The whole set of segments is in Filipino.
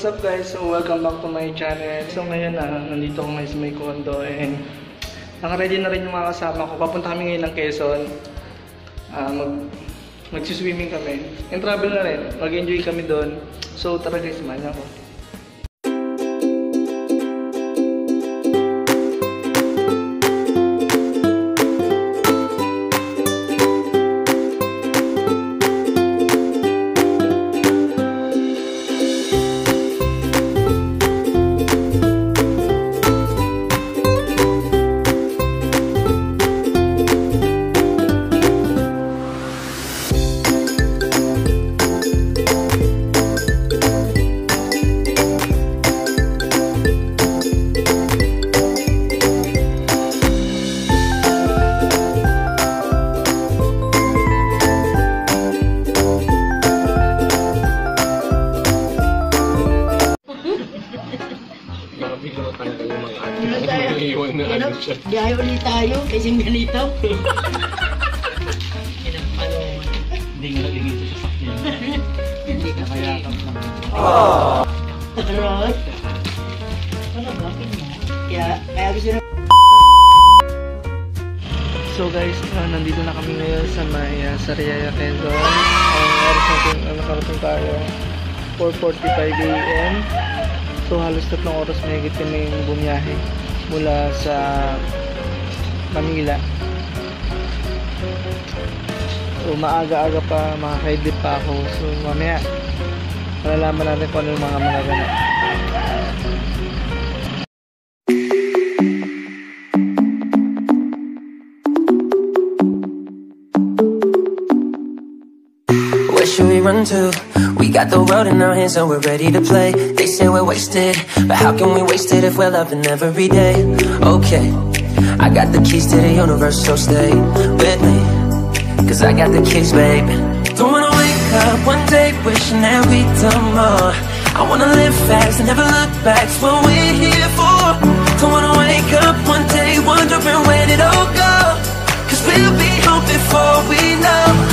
What's up guys? So welcome back to my channel. So ngayon na, nandito ko ngayon sa may condo and nakaready na rin yung mga kasama ko. Papunta kami ngayon ng Quezon. Ah, mag magsiswimming kami. And travel na rin. Mag-enjoy kami doon. So tara guys, samahan ako. Biyahe ulit tayo kasi ganito. Hindi nga nagiging sa sasakyan. Hindi ka kaya. Ah. Rod. Ano ba? Kaya, kaya gusto na So guys, ah, nandito na kami ngayon sa may uh, Sariaya, Quezon. Ang oras natin, uh, nakarating tayo 4.45 a.m. So halos tatlong oras may higit kami bumiyahe mula sa Manila. So maaga-aga pa, makakaidip pa ako. So mamaya, malalaman natin kung ano yung mga mga ganap. Where should we run to? We got the world in our hands and we're ready to play. They say we're wasted, but how can we waste it if we're loving every day? Okay, I got the keys to the universe, so stay with me Cause I got the keys, babe. Don't wanna wake up one day wishing that we'd done more. I wanna live fast and never look back, it's what we're here for. Don't wanna wake up one day wondering where did it all go. Cause we'll be home before we know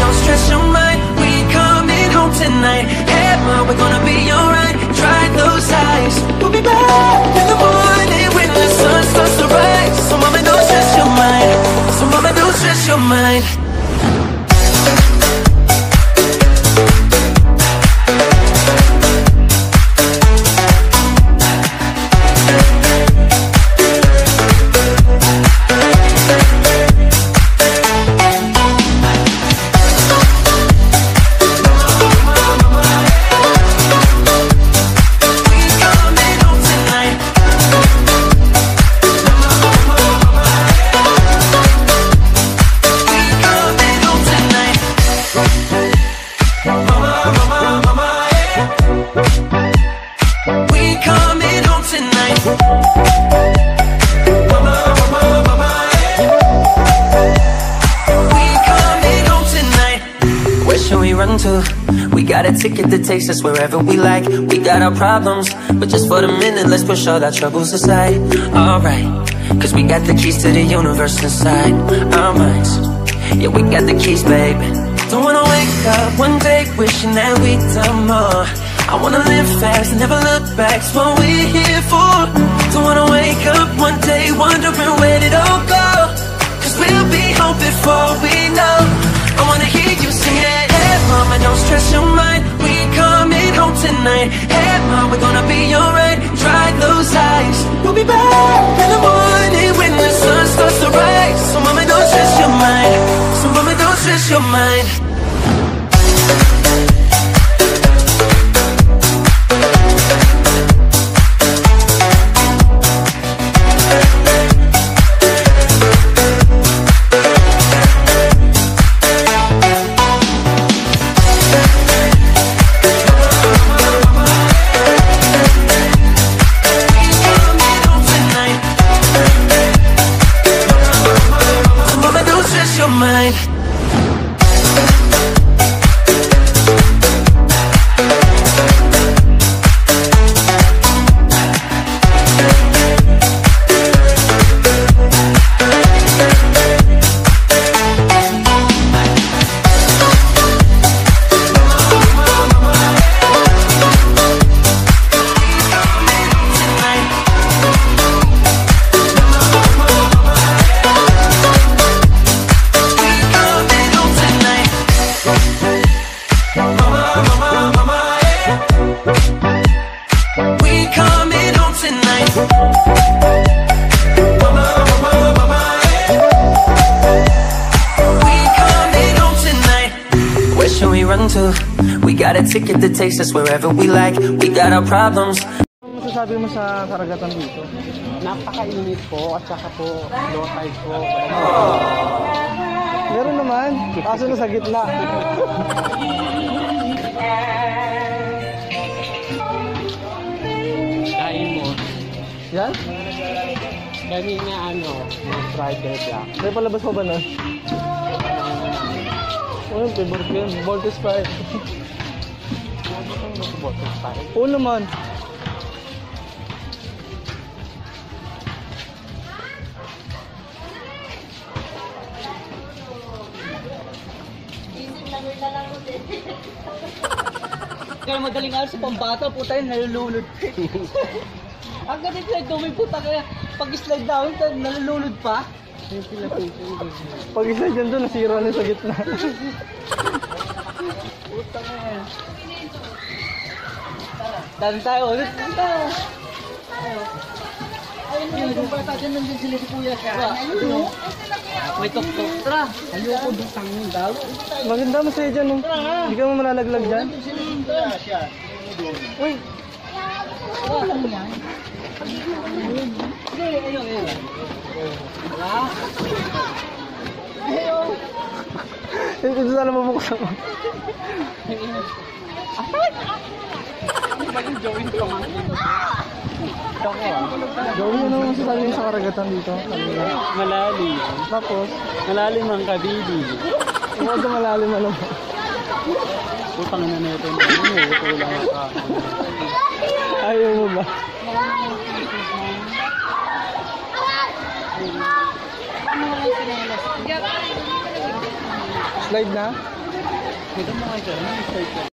don't stress your mind. We coming home tonight. Hey mama, we're gonna be alright. Dry those eyes. We'll be back in the morning When the sun starts to rise. So mama, don't stress your mind. So mama, don't stress your mind ticket that takes us wherever we like. We got our problems, but just for the minute Let's push all our troubles aside. Alright, cause we got the keys to the universe inside our minds. Yeah, we got the keys, babe Don't wanna wake up one day wishing that we'd done more. I wanna live fast and never look back It's what we're here for. Don't wanna wake up one day wondering where did it all go. Cause we'll be home before we know. I wanna hear mama, don't stress your mind. We coming home tonight. Hey mama, we're gonna be alright. Dry those eyes. We'll be back in the morning When the sun starts to rise. So mama, don't stress your mind. So mama, don't stress your mind We coming home tonight. should we run to? We got a ticket that takes us wherever we like. We got our problems. Masasabi mo sa karagatan dito? Napakainit po at saka po low tide po. Meron naman, kaso na sa gitna. Yan? Kanina ano, yung fried black. May palabas pa ba nun? Oh, yung favorite ko yun. Voltes Sprite. Bottle pa rin. Oo naman. Kaya madaling araw sa pambata, puta yun, nalulunod. Ang ganit slide daw, may puta kaya pag slide down, nalulunod pa. Pag isa dyan doon, nasira na sa gitna. Puta ka yan. Dami tayo, ulit dami tayo. Ayun yun, yung bata dyan, nandun sila si kuya siya. Ayun, May tok-tok. Tara, ayoko doon tangin daw. Maganda masaya dyan. Oh. Hindi ka mo malalaglag dyan. Uy, Wala lang yan. Hindi, ayun, ayun. Wala. ito sana mabuksan mo. Gawin ano ang masasabi mo sa karagatan dito? Malalim. Tapos, Malalim ang kabibi. huwag ka malalim ano. Putang na nito. Ano, ito lang ako. Ayaw mo ba? Slide na? Ito mga ito. Ano yung start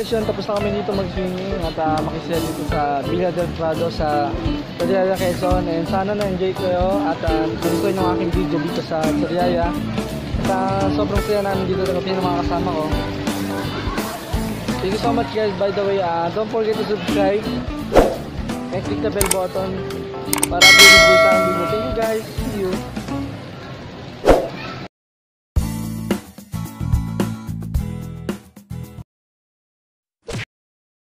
guys, yun, tapos na kami dito mag-swimming at uh, makisaya dito sa Villa del Prado sa Sariaya, Quezon. And sana na-enjoy kayo at uh, nag-enjoy ng aking video dito sa Sariaya. At uh, sobrang saya namin dito sa ng mga kasama ko. Thank you so much guys. By the way, uh, don't forget to subscribe and click the bell button para updated po sa aking video. Thank you guys. See you.